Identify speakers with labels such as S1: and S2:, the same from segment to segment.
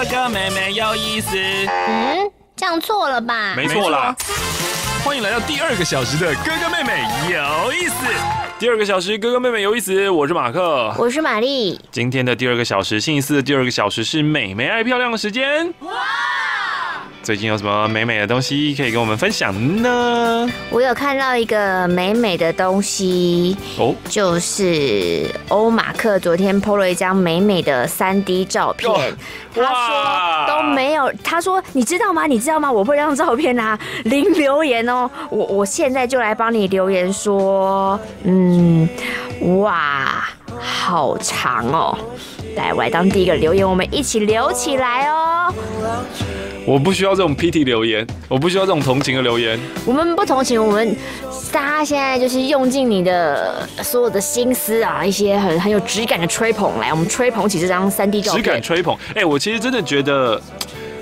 S1: 哥哥妹妹有意思。
S2: 嗯，这样错了吧？
S1: 没错啦。欢迎来到第二个小时的哥哥妹妹有意思。第二个小时哥哥妹妹有意思，我是马克，
S2: 我是玛丽。
S1: 今天的第二个小时，星期四的第二个小时是美眉爱漂亮的时间。哇！最近有什么美美的东西可以跟我们分享呢？
S2: 我有看到一个美美的东西哦，就是欧马克昨天 PO 了一张美美的三 D 照片。他说都没有，他说你知道吗？你知道吗？我会让照片啊 零留言哦。我我现在就来帮你留言说，嗯，哇，好长哦。来，我来当第一个留言，我们一起留起来哦。
S1: 我不需要这种 PT 留言，我不需要这种同情的留言。
S2: 我们不同情，我们大家现在就是用尽你的所有的心思啊，一些很很有质感的吹捧来，我们吹捧起这张三 D 照
S1: 片。质感吹捧，哎，我其实真的觉得，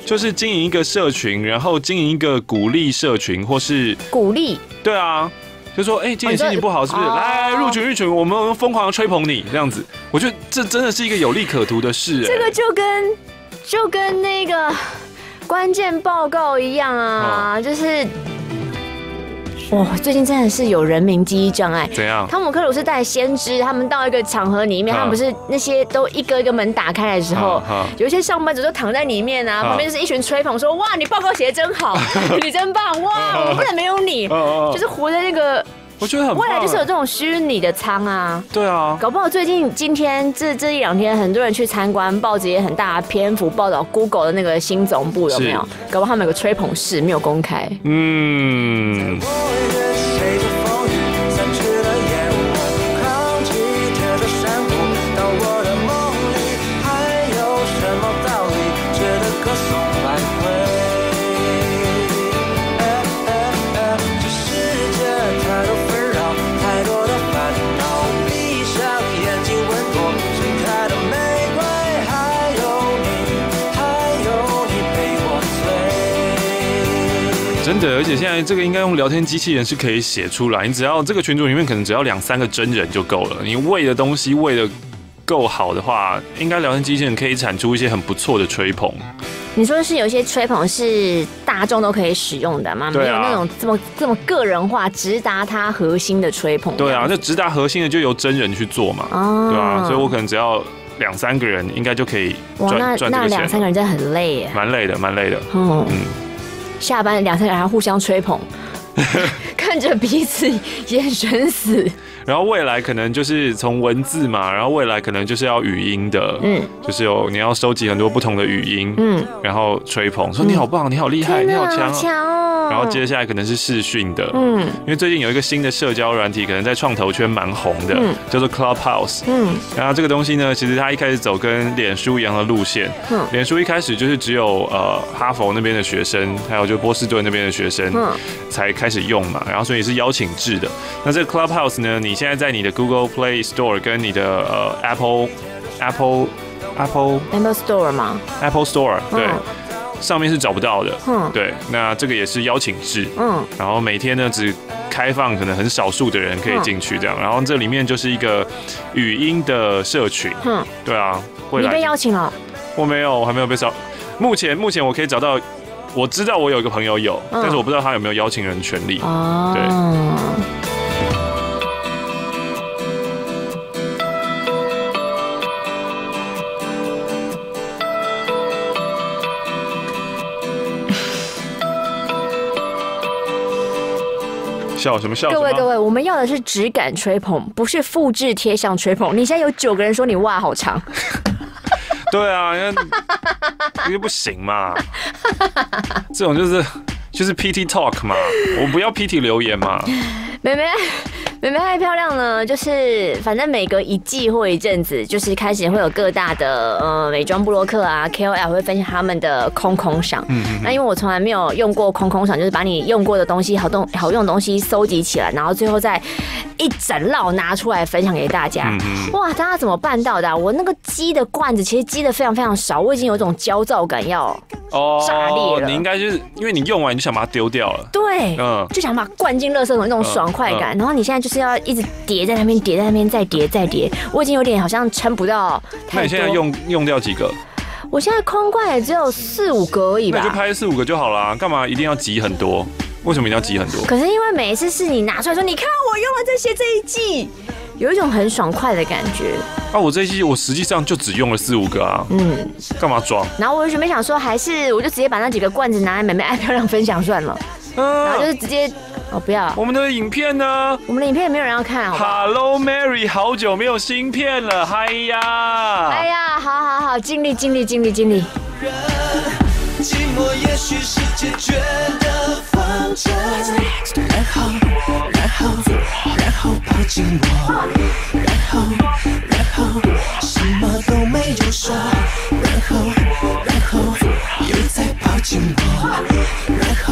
S1: 就是经营一个社群，然后经营一个鼓励社群，或是
S2: 鼓励，
S1: 对啊，就说哎，今天心情不好是不是？来入群入群，我们疯狂的吹捧你这样子，我觉得这真的是一个有利可图的事。
S2: 这个就跟就跟那个。关键报告一样啊，就是，哇，最近真的是有人民记忆障碍。
S1: 怎样？
S2: 汤姆克鲁斯带先知，他们到一个场合里面，他们不是那些都一个一个门打开的时候，有一些上班族就躺在里面啊，旁边就是一群吹捧说，哇，你报告写的真好，你真棒，哇，我不能没有你，就是活在那个。
S1: 我觉得很
S2: 未来就是有这种虚拟的仓啊，
S1: 对啊，
S2: 搞不好最近今天这这一两天，很多人去参观，报纸也很大篇幅报道 Google 的那个新总部有没有？搞不好他们有个吹捧室没有公开。嗯。真的，而且现在这个应该用聊天机器人是可以写出来。你只要这个群组里面可能只要两三个真人就够了。你喂的东西喂的够好的话，应该聊天机器人可以产出一些很不错的吹捧。你说是有一些吹捧是大众都可以使用的吗？没有那种这么这么个人化、直达它核心的吹捧。
S1: 对啊，那直达核心的就由真人去做嘛。哦，对啊，所以我可能只要两三个人，应该就可以赚赚这个钱。那
S2: 两三个人真的很累耶，
S1: 蛮累的，蛮累的。嗯嗯。
S2: 下班两三个人互相吹捧，看着彼此眼神死。
S1: 然后未来可能就是从文字嘛，然后未来可能就是要语音的，嗯，就是有你要收集很多不同的语音，嗯，然后吹捧说你好棒，你好厉害，你好强哦。然后接下来可能是视讯的，嗯，因为最近有一个新的社交软体，可能在创投圈蛮红的，叫做 Clubhouse，嗯，然后这个东西呢，其实它一开始走跟脸书一样的路线，嗯，脸书一开始就是只有呃哈佛那边的学生，还有就波士顿那边的学生，嗯，才开始用嘛，然后所以是邀请制的。那这个 Clubhouse 呢，你现在在你的 Google Play Store 跟你的呃 Apple Apple Apple
S2: Apple Store 吗
S1: ？Apple Store 对，上面是找不到的。嗯，对，那这个也是邀请制。嗯，然后每天呢只开放可能很少数的人可以进去这样，然后这里面就是一个语音的社群。嗯，对啊，
S2: 你被邀请了？
S1: 我没有，我还没有被找。目前目前我可以找到，我知道我有一个朋友有，但是我不知道他有没有邀请人权利。哦，对。笑什么笑？
S2: 各位各位，我们要的是质感吹捧，不是复制贴上吹捧。你现在有九个人说你哇好长，
S1: 对啊，因为因为不行嘛，这种就是就是 PT talk 嘛，我不要 PT 留言嘛，
S2: 妹妹。美眉太漂亮了，就是反正每隔一季或一阵子，就是开始会有各大的呃美妆布洛克啊 KOL 会分享他们的空空赏。嗯嗯。那因为我从来没有用过空空赏，就是把你用过的东西好东好用的东西收集起来，然后最后再一整摞拿出来分享给大家。哇，大家怎么办到的？我那个积的罐子其实积的非常非常少，我已经有一种焦躁感要炸裂了。
S1: 你应该就是因为你用完你就想把它丢掉了。
S2: 对，嗯，就想把它灌进垃圾桶那种爽快感。然后你现在就。是要一直叠在那边，叠在那边，再叠再叠。我已经有点好像撑不到。
S1: 那你现在用用掉几个？
S2: 我现在空罐也只有四五个而已吧，
S1: 那就拍四五个就好了，干嘛一定要集很多？为什么一定要集很多？
S2: 可是因为每一次是你拿出来说，你看我用了这些这一季，有一种很爽快的感觉。
S1: 啊，我这一季我实际上就只用了四五个啊，嗯，干嘛装？
S2: 然后我就准备想说，还是我就直接把那几个罐子拿来美美爱漂亮分享算了，然后就是直接。哦，不要！
S1: 我们的影片呢？
S2: 我们的影片也没有人要看。
S1: Hello Mary，好久没有新片了，嗨呀！
S2: 哎呀，好好好，尽力尽力尽力尽力。然后然后然后抱紧我，然后然后什么都没有说，然后然后又再抱紧我，然后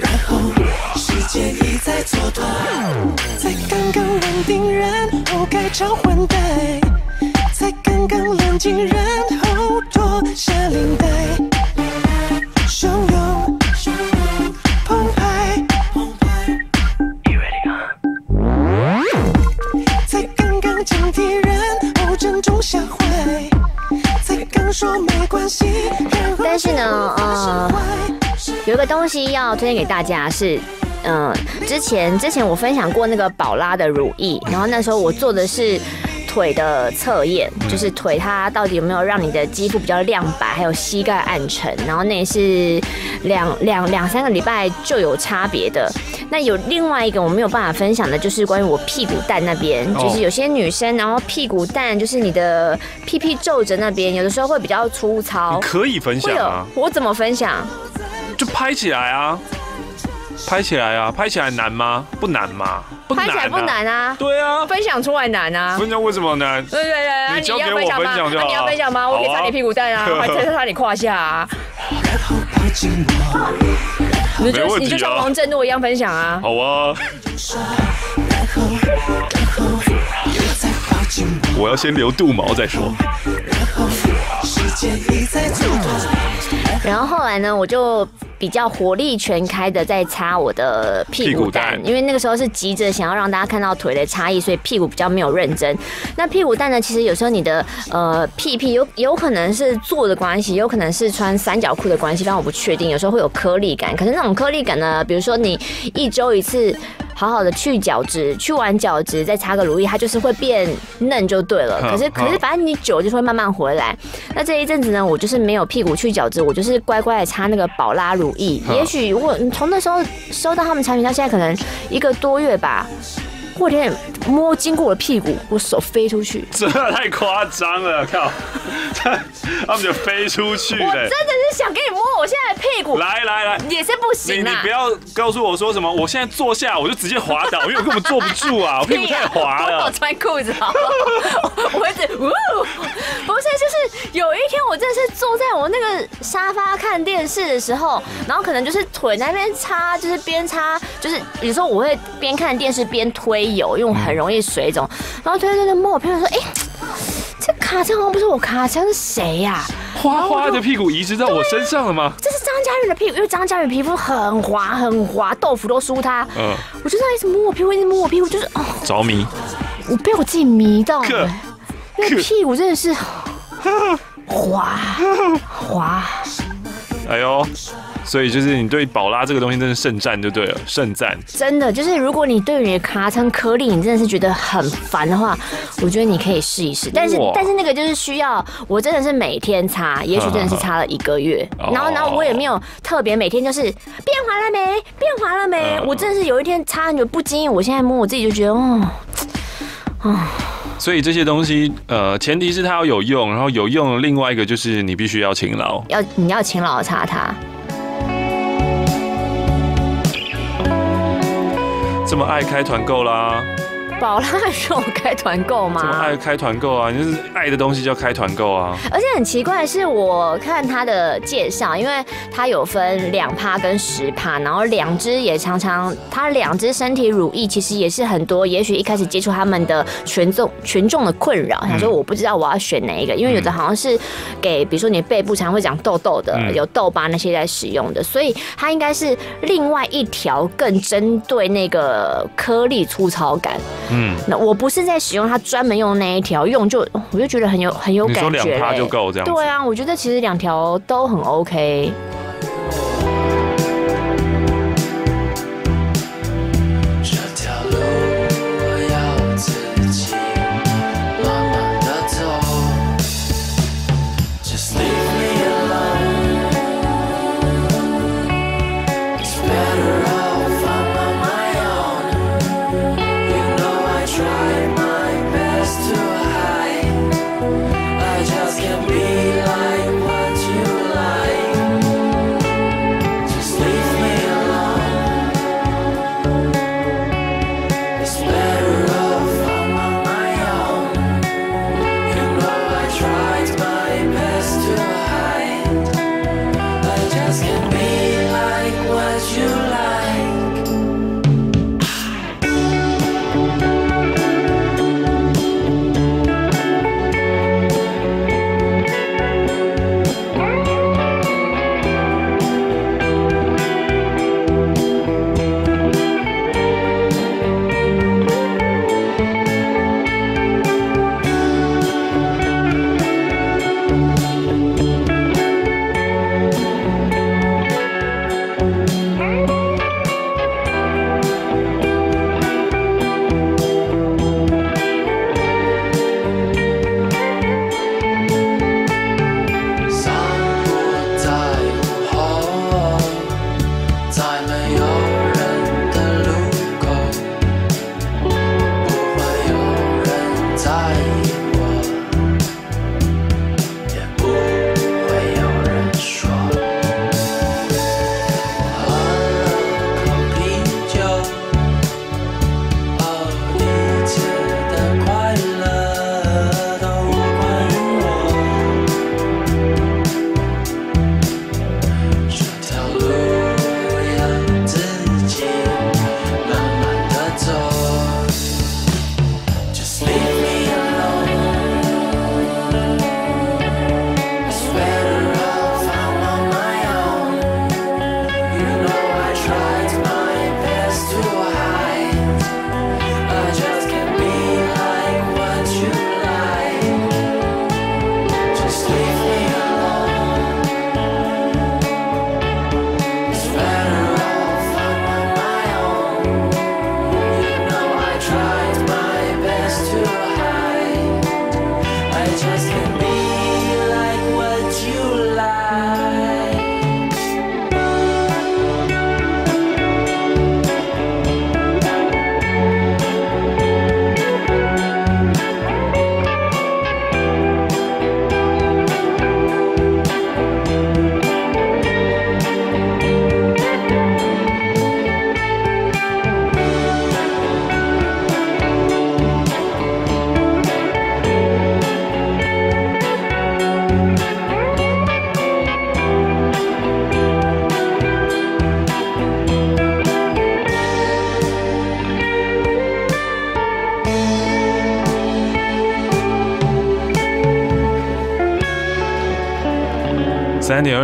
S2: 然后。时间一再蹉跎，在刚刚冷定然后该召唤代，在刚刚冷静然后脱下领带，汹涌中下怀，在刚说没关系，但是呢，呃，有一个东西要推荐给大家是。嗯，之前之前我分享过那个宝拉的乳液，然后那时候我做的是腿的测验，就是腿它到底有没有让你的肌肤比较亮白，还有膝盖暗沉，然后那也是两两两三个礼拜就有差别的。那有另外一个我没有办法分享的，就是关于我屁股蛋那边，就是有些女生然后屁股蛋就是你的屁屁皱褶那边，有的时候会比较粗糙，
S1: 可以分享啊？
S2: 我怎么分享？
S1: 就拍起来啊。拍起来啊！拍起来难吗？不难吗？
S2: 拍起来不难啊！
S1: 对啊，
S2: 分享出来难啊！
S1: 分享为什么难？
S2: 对对对，
S1: 你交给我分享就好。
S2: 你要分享吗？我可以擦你屁股蛋啊，还可以擦你胯下啊。
S1: 没问题
S2: 你就像王振诺一样分享啊。
S1: 好啊。我要先留肚毛再说。
S2: 然后后来呢，我就比较火力全开的在擦我的屁股蛋，因为那个时候是急着想要让大家看到腿的差异，所以屁股比较没有认真。那屁股蛋呢，其实有时候你的呃屁屁有有可能是坐的关系，有可能是穿三角裤的关系，但我不确定。有时候会有颗粒感，可是那种颗粒感呢，比如说你一周一次。好好的去角质，去完角质再擦个乳液，它就是会变嫩就对了。可是可是反正你久就是会慢慢回来。那这一阵子呢，我就是没有屁股去角质，我就是乖乖的擦那个宝拉乳液。也许我从那时候收到他们产品到现在，可能一个多月吧。过天摸经过我的屁股，我手飞出去，
S1: 这太夸张了，靠！他们就飞出去我
S2: 真的是想给你摸我现在的屁股，
S1: 来来来，
S2: 也是不行
S1: 啊！你不要告诉我说什么，我现在坐下我就直接滑倒，因为我根本坐不住啊，我屁股 太滑了。
S2: 我穿裤子好，我一直呜，不是，就是有一天我真的是坐在我那个沙发看电视的时候，然后可能就是腿那边擦，就是边擦，就是有时候我会边看电视边推。油，因为我很容易水肿，然后推推推摸我屁股说：“哎，这卡枪好像不是我卡枪，是谁呀？
S1: 花花的屁股移植到我身上了吗？
S2: 这是张嘉玉的屁股，因为张嘉玉皮肤很滑很滑，豆腐都输他。嗯，我就在一直摸我屁股，一直摸我屁股，就是哦，
S1: 着迷，
S2: 我被我自己迷到了，那屁股真的是 滑滑，
S1: 哎呦。所以就是你对宝拉这个东西真的盛赞就对了，盛赞。
S2: 真的就是如果你对于卡层颗粒你真的是觉得很烦的话，我觉得你可以试一试。但是但是那个就是需要我真的是每天擦，也许真的是擦了一个月，然后然后我也没有特别每天就是变滑了没，变滑了没。我真的是有一天擦很久不经意，我现在摸我自己就觉得哦，
S1: 啊。所以这些东西呃，前提是它要有用，然后有用，另外一个就是你必须要勤劳，
S2: 要你要勤劳的擦它。
S1: 这么爱开团购啦！
S2: 宝拉有开团购吗？
S1: 怎么爱开团购啊！你就是爱的东西就要开团购啊！
S2: 而且很奇怪的是，我看他的介绍，因为他有分两趴跟十趴，然后两只也常常，他两只身体乳液其实也是很多。也许一开始接触他们的群众群众的困扰，想说我不知道我要选哪一个，因为有的好像是给比如说你背部常会长痘痘的，有痘疤那些在使用的，所以它应该是另外一条更针对那个颗粒粗糙感。
S3: 嗯，那我不是在使用它专门用那一条，用就我就觉得很有很有感觉。
S1: 你说两趴就够这样？
S3: 对啊，我觉得其实两条都很 OK。
S1: 三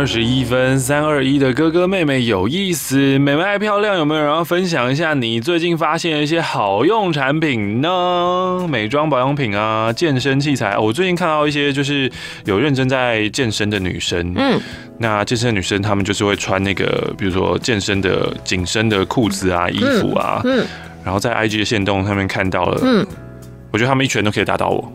S1: 二十一分，三二一的哥哥妹妹有意思，美眉爱漂亮，有没有人要分享一下你最近发现一些好用产品呢？美妆保养品啊，健身器材。我最近看到一些就是有认真在健身的女生，嗯，那健身的女生她们就是会穿那个，比如说健身的紧身的裤子啊、衣服啊，嗯，然后在 IG 的线动上面看到了，嗯，我觉得他们一拳都可以打倒我。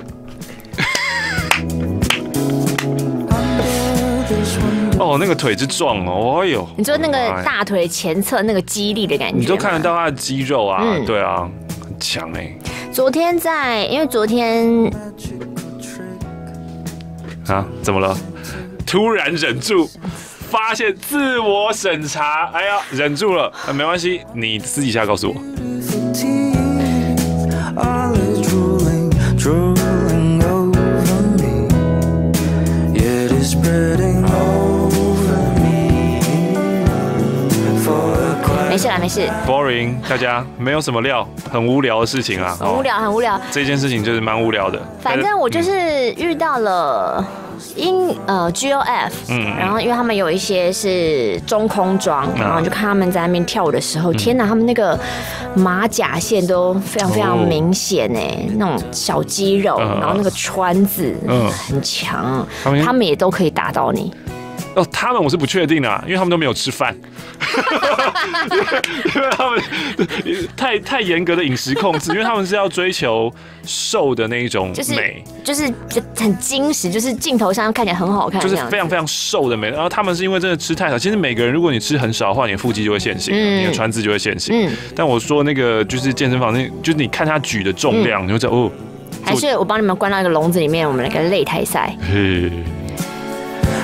S1: 哦，那个腿之壮哦，哎呦！
S3: 你说那个大腿前侧那个肌力的感觉，
S1: 你都看得到他的肌肉啊，对啊，很强哎。
S3: 昨天在，因为昨天
S1: 啊，怎么了？突然忍住，发现自我审查，哎呀，忍住了，没关系，你私底下告诉我。
S3: 没事啦，没事。
S1: Boring，大家没有什么料，很无聊的事情啊。
S3: 很无聊，很无聊。
S1: 这件事情就是蛮无聊的。
S3: 反正我就是遇到了
S4: 英呃 G O F，嗯，然后因为他们有一些是中空装，然后就看他们在那边跳舞的时候，天哪，他们那个马甲线都非常非常明显哎，那种小肌肉，然后那个川字嗯很强，他们也都可以打到你。
S1: 哦，他们我是不确定的，因为他们都没有吃饭，因为他们太太严格的饮食控制，因为他们是要追求瘦的那一种美，
S4: 就是很精实，就是镜头上看起来很好看，
S1: 就是非常非常瘦的美。然后他们是因为真的吃太少，其实每个人如果你吃很少的话，你的腹肌就会现形，你的川字就会现形。嗯，但我说那个就是健身房那，就是你看他举的重量，你就知道哦。
S4: 还是我帮你们关到一个笼子里面，我们来个擂台赛。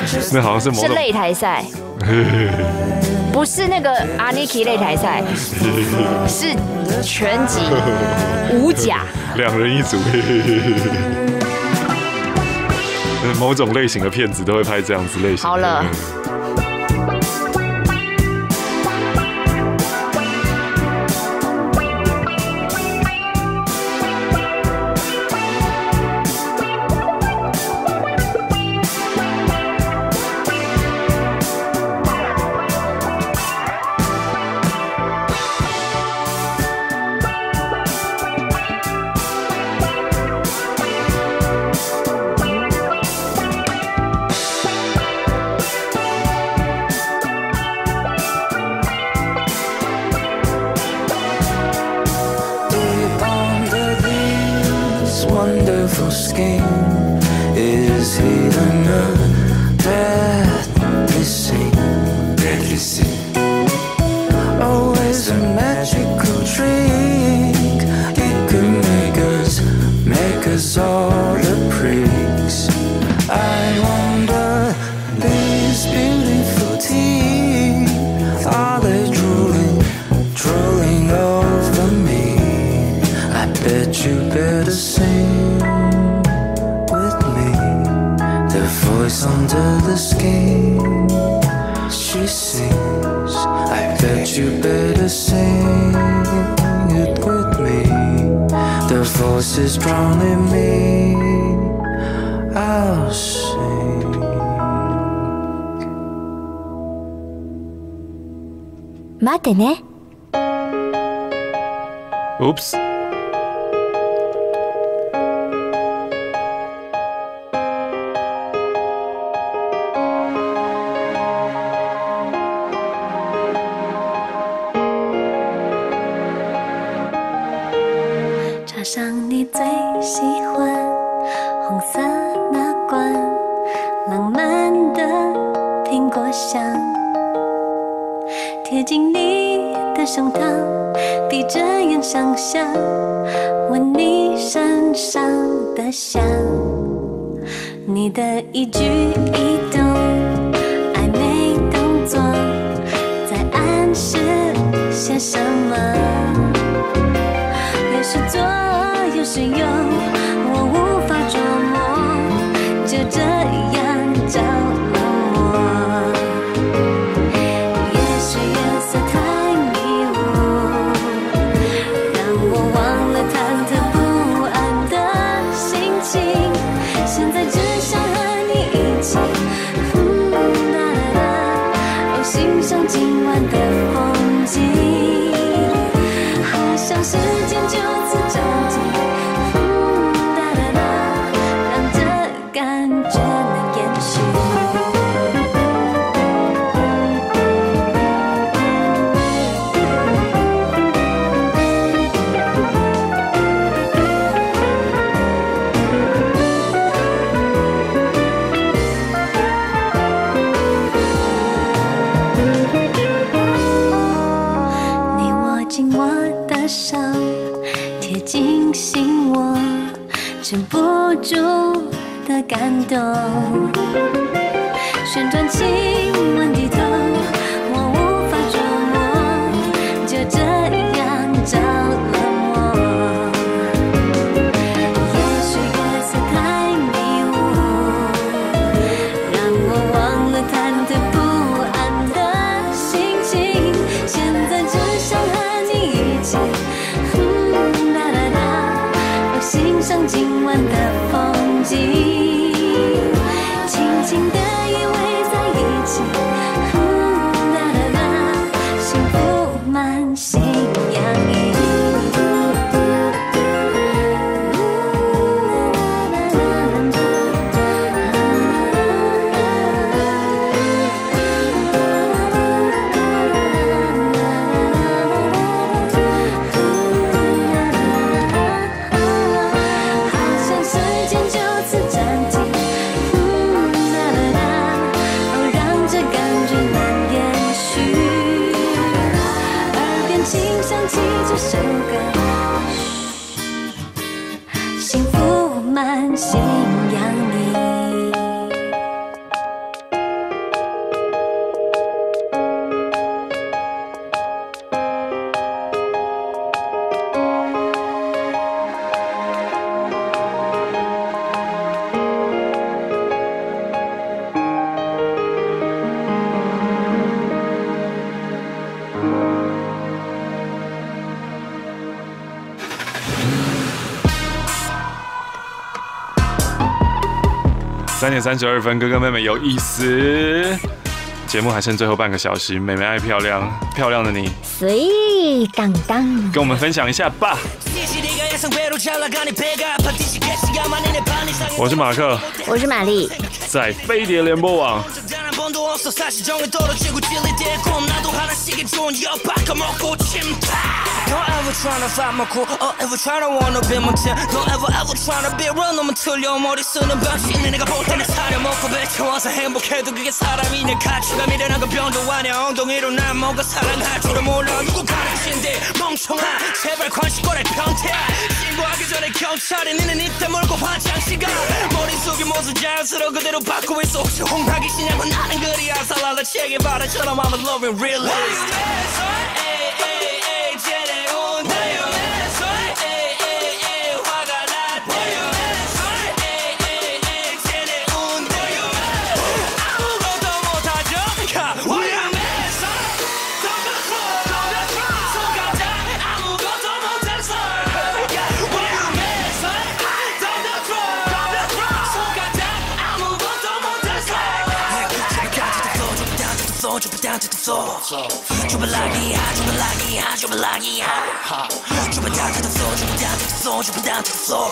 S1: 那好像是
S4: 是擂台赛，不是那个阿尼基擂台赛，是全集五甲，
S1: 两人一组。某种类型的片子都会拍这样子类型。
S4: 好了。待ってね。
S1: Oops.
S4: 贴近你的胸膛，
S1: 闭
S4: 着眼想象，闻你身上的香，你的一举一动，暧昧动作，在暗示些什么？有时左，有时右。的伤，贴近心窝，止不住的感动，旋转亲吻低头，我无法琢磨，就这一。这首歌，幸福满心。
S1: 点三十二分，哥哥妹妹有意思。节目还剩最后半个小时，妹妹爱漂亮，漂亮的你，
S2: 随当当，
S1: 跟我们分享一下吧。我是马克，
S2: 我是玛丽，
S1: 在飞碟联播网。
S5: 먹고 Don't ever tryna fight my cool Or ever tryna wanna be my team. Don't ever ever tryna be real 놈은 틀려 머리 쓰는 방식이 내가 볼 때는 사려먹고 배쳐와서 행복해도 그게 사람이냐 가치감이라는 건 아냐 엉덩이로 난 뭔가 사랑할 줄을 몰라. 누구 가르친데 멍청아. 제발 관심거래 변태야 신고하기 전에 경찰이 니는 이때 몰고 화장실가. 머릿속이 모두 자연스러워 그대로 받고 있어. 혹시 홍학이시냐고 나는 그리 아살라라 책에 바라처럼 I'm a loving realist 주발라기 하 주발라기 하 주발라기 하. 주발다트도 주발다트도 주발다트도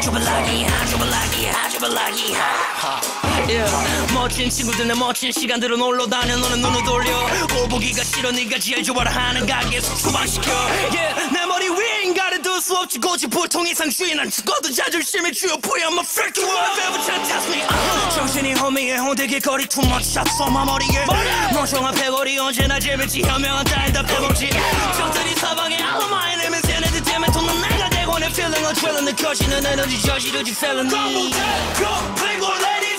S5: 주발라기 하 주발라기 하. 주발라기 하 멋진 친구들 내 멋진 시간들은 놀러 다녀. 너는 눈을 돌려. 오보기가 싫어 네가 제일 좋아라 하는 가게에서 추방시켜. yeah, 예, 내 머리 위 수 없지. 고집 보통 이상 주의 난 죽어도 자존심이 주요. 보여 I'm a freak you up ever try to test me. Uh. 정신이 허미에 홍대길 거리. Too much shots on my 머리에. 멍청한 패거리 언제나 재밌지. 현명한 따윈 다 빼먹지 적들이 사방에 알로마인 내면서 얘네들 때문에 돈은 내가 되고 내 feeling. 어트레일러 느껴지는 에너지 저지르지 felony Go play more ladies for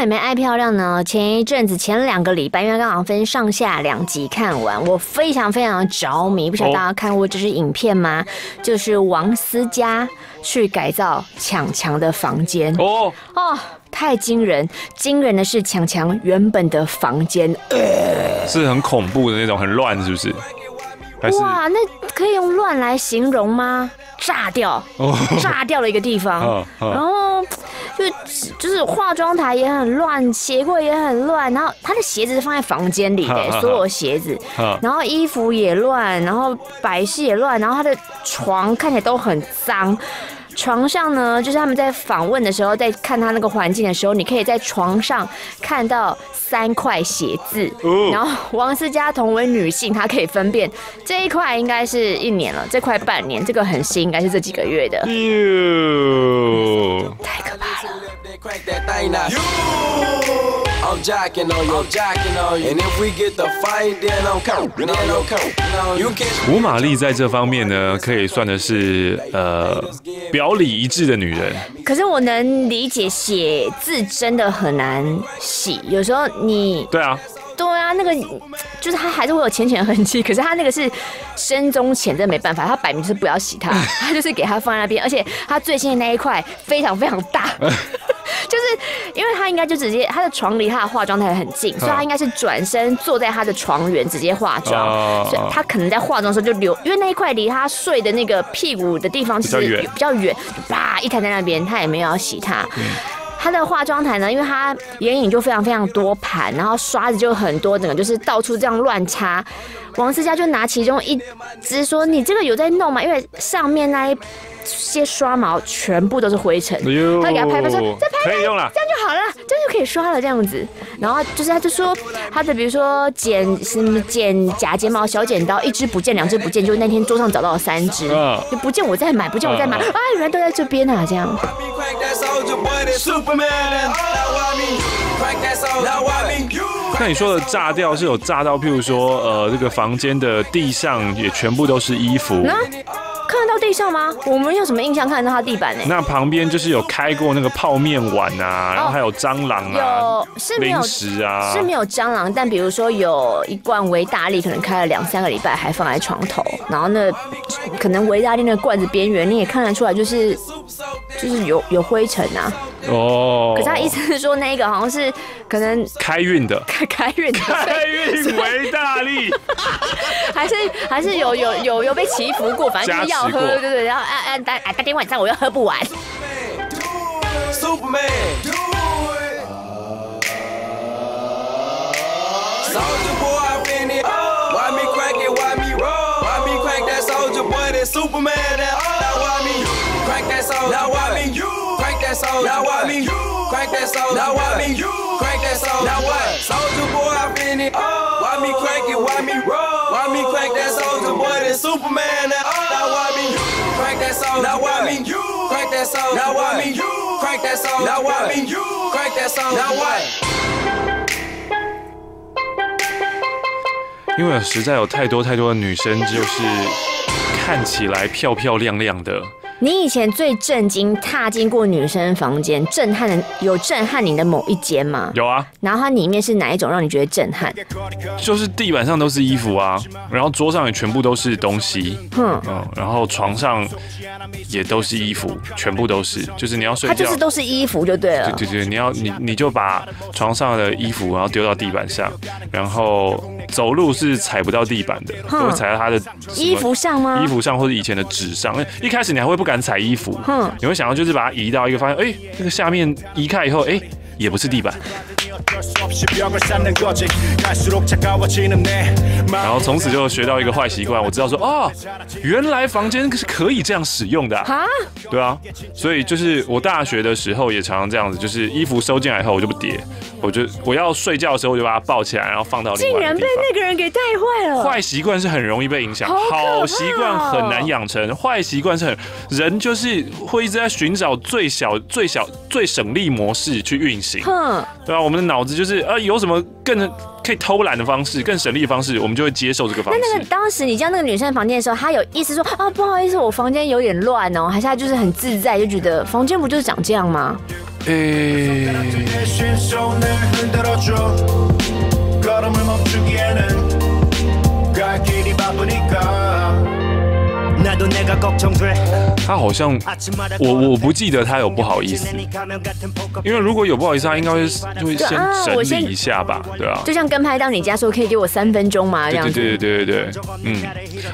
S2: 美眉爱漂亮呢，前一阵子前两个礼拜，因为刚好分上下两集看完，我非常非常着迷。不晓得大家看过这支影片吗？就是王思佳去改造强强的房间
S1: 哦，
S2: 哦，太惊人！惊人的是强强原本的房间，
S1: 是很恐怖的那种，很乱，是不是？是
S2: 哇，那可以用乱来形容吗？炸掉，
S1: 哦
S2: 炸掉了一个地方。然后就就是化妆台也很乱，鞋柜也很乱，然后他的鞋子是放在房间里的，所有鞋子，然后衣服也乱，然后摆饰也乱，然后他的床看起来都很脏。床上呢，就是他们在访问的时候，在看他那个环境的时候，你可以在床上看到三块写字。
S1: 哦
S2: 然后王思佳同为女性，她可以分辨这一块应该是一年了，这块半年，这个很新，应该是这几个月的，太可怕了。
S6: I'm jacking on you, jacking on you. And if we get the fight, then I'm coming, then I'm coming. You can
S1: 吴玛丽在这方面呢，可以算的是呃表里一致的女人。
S2: 可是我能理解写字真的很难洗，有时候你
S1: 对啊，
S2: 对啊，那个就是他还是会有浅浅的痕迹，可是他那个是深中浅，真的没办法，他摆明就是不要洗它，它就是给它放在那边，而且他最新的那一块非常非常大。就是因为他应该就直接他的床离他的化妆台很近，所以他应该是转身坐在他的床缘直接化
S1: 哦
S2: 妆，所以他可能在化妆的时候就留，因为那一块离他睡的那个屁股的地方其实
S1: 比较远
S2: 比较远，就啪一摊在那边，他也没有要洗它。她的化妆台呢，因为她眼影就非常非常多盘，然后刷子就很多，整个就是到处这样乱插。王思佳就拿其中一支说：“你这个有在弄吗？因为上面那一些刷毛全部都是灰尘。”他给他拍拍说：“再拍拍，
S1: 可以用了
S2: 这样就好了，这样就可以刷了这样子。”然后就是他就说他的比如说剪什么剪假睫毛小剪刀，一只不见，两只不见，就那天桌上找到了三支
S1: 嗯，
S2: 就不见我再买，不见我再买啊，原来都在这边啊，这样。
S1: 那你说的炸掉是有炸到，譬如说，呃，这个房间的地上也全部都是衣服。
S2: 看得到地上吗？我们有什么印象看得到它地板呢？
S1: 那旁边就是有开过那个泡面碗啊，然后还有蟑螂
S2: 啊，有是没有
S1: 食啊，
S2: 是没有蟑螂，但比如说有一罐维大利，可能开了两三个礼拜，还放在床头，然后那可能维大利那个罐子边缘你也看得出来，就是就是有有灰尘啊。哦，可是他意思是说那个好像是可能
S1: 开运的，
S2: 开 开运
S1: 开运维大利，
S2: 还是还是有有有有被祈福过，反正就是要。喝对对，然后按按大哎大天晚上我又喝不完。
S1: 因为实在有太多太多的女生，就是看起来漂漂亮亮的。
S2: 你以前最震惊踏进过女生房间，震撼的有震撼你的某一间吗？
S1: 有啊。
S2: 然后它里面是哪一种让你觉得震撼？
S1: 就是地板上都是衣服啊，然后桌上也全部都是东西。嗯嗯，然后床上也都是衣服，全部都是。就是你要睡觉，
S2: 它就是都是衣服就对了。
S1: 对对对，你要你你就把床上的衣服然后丢到地板上，然后走路是踩不到地板的，会踩到他的
S2: 衣服上吗？
S1: 衣服上或者以前的纸上。一开始你还会不敢踩衣服，嗯，你会想要就是把它移到一个方向，哎，这个下面移开以后，哎，也不是地板。然后从此就学到一个坏习惯，我知道说哦，原来房间是可以这样使用的啊，对啊，所以就是我大学的时候也常常这样子，就是衣服收进来以后我就不叠，我就我要睡觉的时候我就把它抱起来，然后放到
S2: 竟然被那个人给带坏了。
S1: 坏习惯是很容易被影响，好习惯很难养成，坏习惯是很人就是会一直在寻找最小最小最省力模式去运行，对啊？我们的脑子就是啊有什么更。可以偷懒的方式，更省力的方式，我们就会接受这个方式。
S2: 那那个当时你叫那个女生房间的时候，她有意思说啊，不好意思，我房间有点乱哦，还是她就是很自在，就觉得房间不就是长这样吗？诶。
S1: 他好像我我不记得他有不好意思，因为如果有不好意思，他应该会会先整理一下吧，对啊。
S2: 就像跟拍到你家说，可以给我三分钟吗？这样子。
S1: 对对对对对，嗯。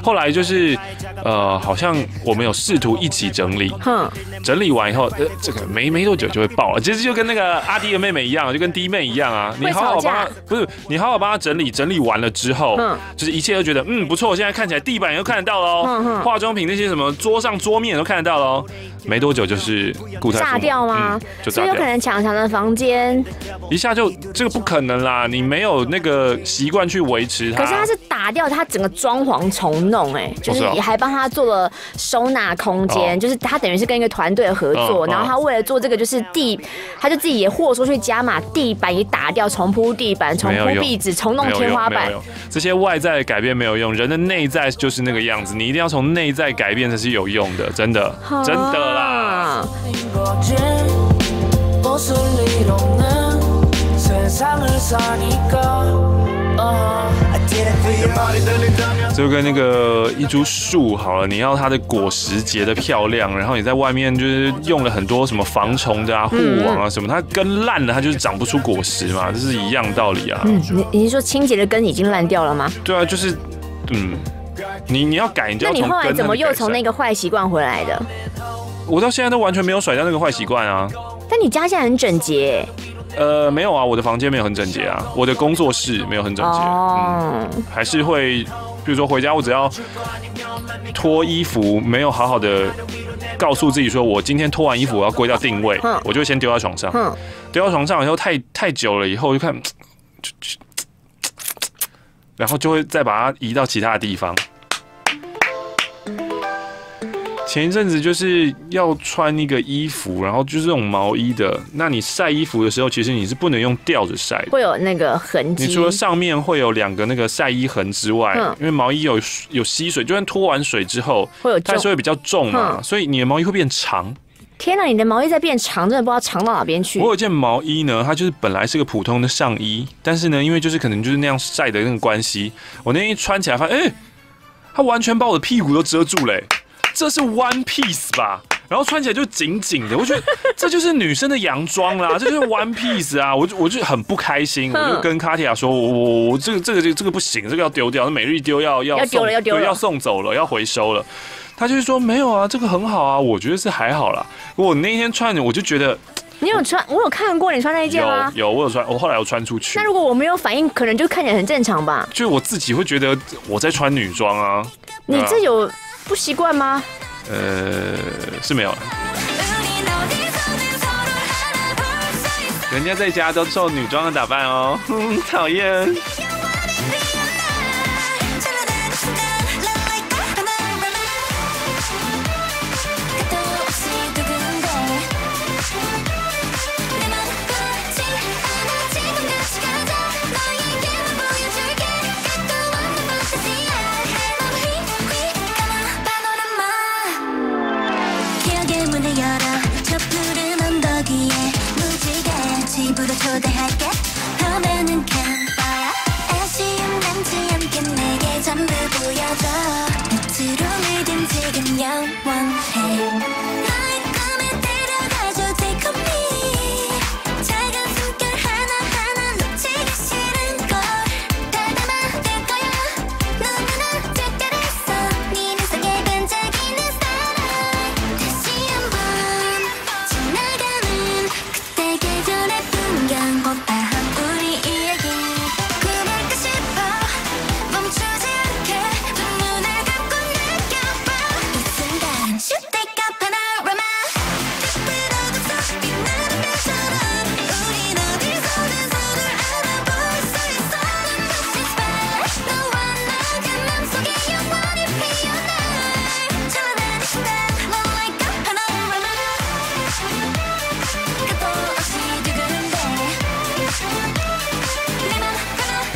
S1: 后来就是呃，好像我们有试图一起整理，哼，整理完以后，呃，这个没没多久就会爆了。其实就跟那个阿弟的妹妹一样，就跟弟妹一样啊。
S2: 你好好帮他，
S1: 不是你好好帮他整理，整理完了之后，嗯，就是一切都觉得嗯不错，现在看起来地板又看得到喽，化妆品那些什么桌上桌面都看得到喽。没多久就是
S2: 炸掉吗？
S1: 就
S2: 所以有可能强强的房间
S1: 一下就这个不可能啦！你没有那个习惯去维持它。
S2: 可是他是打掉他整个装潢重弄，哎，就是你还帮他做了收纳空间，就是他等于是跟一个团队合作，然后他为了做这个，就是地，他就自己也豁出去加码，地板也打掉，重铺地板，重铺壁纸，重弄天花板。
S1: 这些外在的改变没有用，人的内在就是那个样子，你一定要从内在改变才是有用的，真的，真的啦。就跟那个一株树好了，你要它的果实结的漂亮，然后你在外面就是用了很多什么防虫的啊、护网啊什么，它根烂了，它就是长不出果实嘛，这是一样道理啊。嗯，
S2: 你你是说清洁的根已经烂掉了吗？
S1: 对啊，就是嗯，你你要改，你就要
S2: 那你后来怎么又从那个坏习惯回来的？
S1: 我到现在都完全没有甩掉那个坏习惯啊！
S2: 但你家现在很整洁。
S1: 呃，没有啊，我的房间没有很整洁啊，我的工作室没有很整洁，嗯，还是会，比如说回家我只要脱衣服，没有好好的告诉自己说我今天脱完衣服我要归到定位，我就先丢到床上，丢到床上以后太太久了以后就看，然后就会再把它移到其他的地方。前一阵子就是要穿一个衣服，然后就是这种毛衣的。那你晒衣服的时候，其实你是不能用吊着晒，
S2: 会有那个痕迹。
S1: 你除了上面会有两个那个晒衣痕之外，因为毛衣有有吸水，就算脱完水之后，
S2: 会有
S1: 它是会比较重嘛，所以你的毛衣会变长。
S2: 天呐，你的毛衣在变长，真的不知道长到哪边去。
S1: 我有件毛衣呢，它就是本来是个普通的上衣，但是呢，因为就是可能就是那样晒的那个关系，我那天一穿起来发现，哎，它完全把我的屁股都遮住嘞。这是 one piece 吧？然后穿起来就紧紧的，我觉得 这就是女生的洋装啦，这就是 one piece 啊！我就我就很不开心，我就跟卡蒂亚说，我我我这个这个这这个不行，这个要丢掉，每日丢要
S2: 要要丢了要丢了
S1: 要送走了要回收了。他就是说没有啊，这个很好啊，我觉得是还好啦。我那天穿我就觉得，
S2: 你有穿？我有看过你穿那一件吗？
S1: 有，我有穿。我后来有穿出去。
S2: 那如果我没有反应，可能就看起来很正常吧？
S1: 就我自己会觉得我在穿女装啊。
S2: 你这有不习惯吗？
S1: 呃，是没有了。人家在家都受女装的打扮哦，讨厌。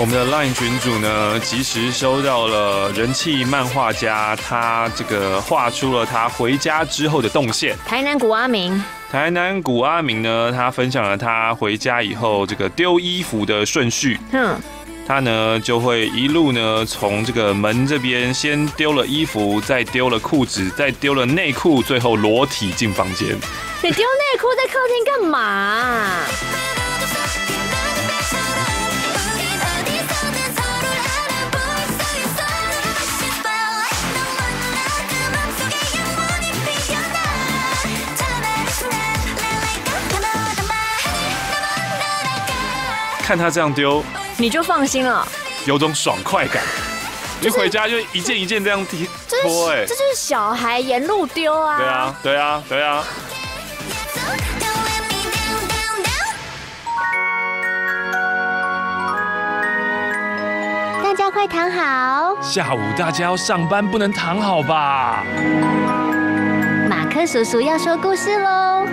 S1: 我们的 LINE 群主呢，及时收到了人气漫画家他这个画出了他回家之后的动线。
S2: 台南古阿明，
S1: 台南古阿明呢，他分享了他回家以后这个丢衣服的顺序。嗯，他呢就会一路呢从这个门这边先丢了衣服，再丢了裤子，再丢了内裤，最后裸体进房间。
S2: 你丢内裤在客厅干嘛？
S1: 看他这样丢，
S2: 你就放心了，
S1: 有种爽快感。你回家就一件一件这样拖，哎，
S2: 这就是小孩沿路丢啊。
S1: 对啊，对啊，对啊。
S2: 大家快躺好。
S1: 下午大家要上班，不能躺好吧？
S2: 马克叔叔要说故事喽，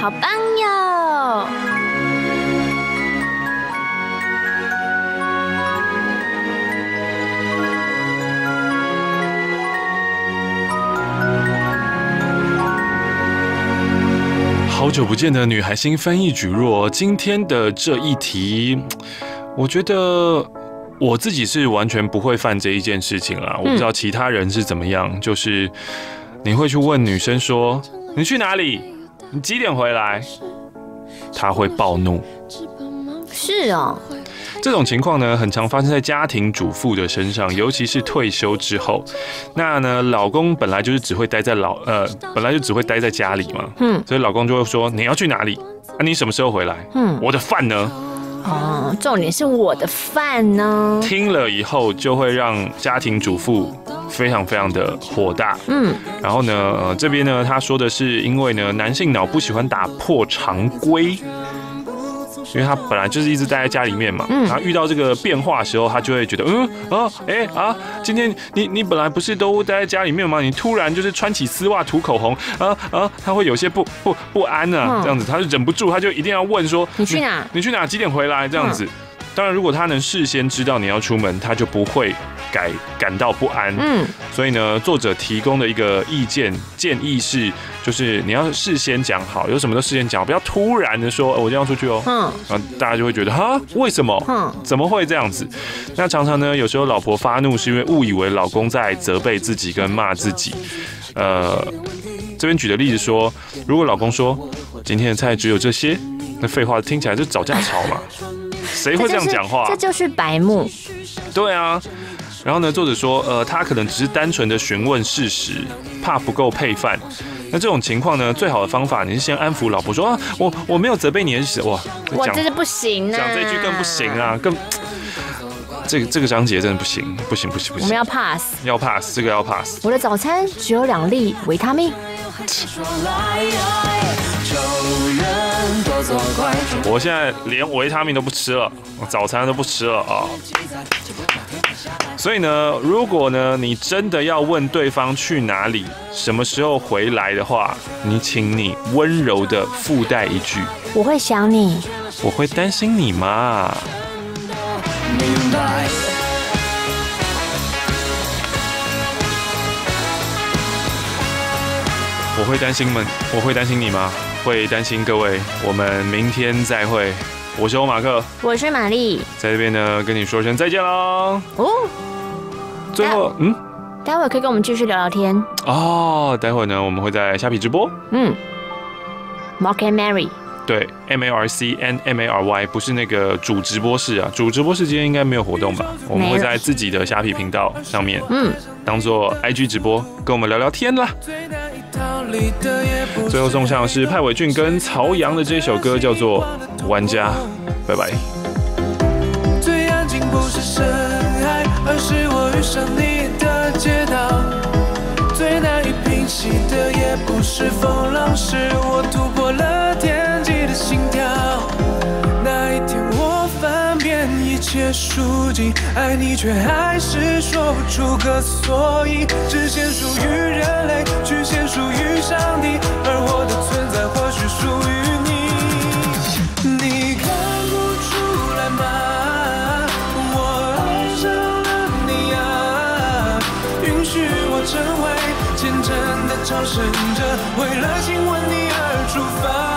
S2: 好棒哟！
S1: 好久不见的女孩星翻译举若，今天的这一题，我觉得我自己是完全不会犯这一件事情啦。我不知道其他人是怎么样，就是你会去问女生说：“你去哪里？你几点回来？”她会暴怒。
S2: 是啊。
S1: 这种情况呢，很常发生在家庭主妇的身上，尤其是退休之后。那呢，老公本来就是只会待在老呃，本来就只会待在家里嘛。嗯。所以老公就会说：“你要去哪里？那你什么时候回来？嗯，我的饭呢？
S2: 哦，重点是我的饭呢。
S1: 听了以后，就会让家庭主妇非常非常的火大。嗯。然后呢，这边呢，他说的是因为呢，男性脑不喜欢打破常规。因为他本来就是一直待在家里面嘛，然后遇到这个变化的时候，他就会觉得，嗯啊，哎啊，今天你你本来不是都待在家里面吗？你突然就是穿起丝袜涂口红，啊啊，他会有些不不不安啊，这样子，他就忍不住，他就一定要问说，
S2: 你去哪？
S1: 你去哪？几点回来？这样子。当然，如果他能事先知道你要出门，他就不会感感到不安。嗯，所以呢，作者提供的一个意见建议是，就是你要事先讲好，有什么都事先讲，不要突然的说，我就要出去哦。嗯，然后大家就会觉得，哈，为什么？嗯，怎么会这样子？那常常呢，有时候老婆发怒是因为误以为老公在责备自己跟骂自己。呃，这边举的例子说，如果老公说今天的菜只有这些，那废话听起来就找架吵嘛。谁会这样讲话？
S2: 这就是白目。
S1: 对啊，然后呢？作者说，呃，他可能只是单纯的询问事实，怕不够配饭。那这种情况呢，最好的方法，你是先安抚老婆，说啊，我我没有责备你的意思。哇，
S2: 哇，这是不行啊！
S1: 讲这句更不行啊，更这个这个章节真的不行，不行不行不行。
S2: 我们要 pass，
S1: 要 pass，这个要 pass。
S2: 我的早餐只有两粒维他命。
S1: 我现在连维他命都不吃了，早餐都不吃了啊。所以呢，如果呢你真的要问对方去哪里、什么时候回来的话，你请你温柔的附带一句：
S2: 我会想你，
S1: 我会担心你嘛？我会担心们，我会担心你吗？会担心各位。我们明天再会。我是欧马克，
S2: 我是玛丽，
S1: 在这边呢跟你说声再见喽。哦，最后，嗯，
S2: 待会可以跟我们继续聊聊天
S1: 哦。待会呢我们会在虾皮直播。嗯
S2: ，Mark and Mary，
S1: 对，M A R C N M A R Y，不是那个主直播室啊，主直播室今天应该没有活动吧？我们会在自己的虾皮频道上面，嗯，当做 I G 直播，跟我们聊聊天啦。最后送上是派伟俊跟曹阳的这首歌，叫做《玩家》，拜拜。最安静不是深海，而是我遇上你的街道。最难以平息的也不是风浪，是我突破了天心跳。那一天我翻遍一切书籍，爱你却还是说不出个所以，只限属于人类，局限属于上帝，而我的存在或许属于你。你看不出来吗？我爱上了你啊！允许我成为虔诚的朝圣者，为了亲吻你而出发。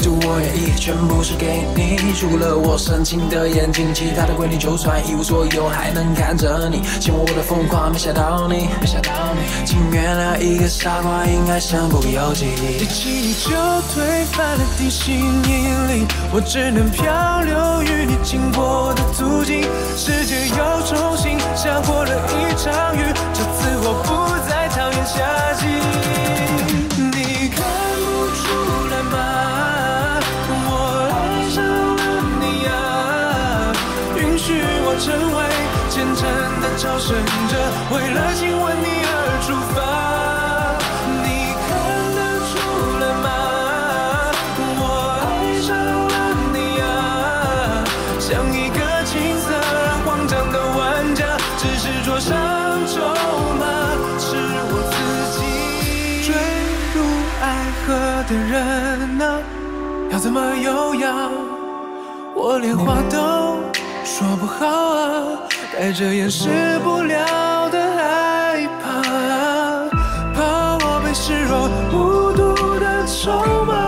S1: 就我愿意，全部是给你。除了我深情的眼睛，其他的规律就算一无所有，还能看着你。希望我的疯狂没吓到你，没吓到你。请原谅一个傻瓜，应该身不由己。一起你就推翻了地心引力，我只能漂流于你经过的足迹。世界又重新下过了一场雨，这次我不再讨厌夏季。朝圣者，为了亲吻你而出发。你看得出来吗？我爱上了你啊，像一个青涩而慌张的玩家，只是桌上筹码是我自己。坠入爱河的人啊，要怎么优雅？我连话都。说不好啊，带着掩饰不了的害怕，怕我被视若无睹的筹码，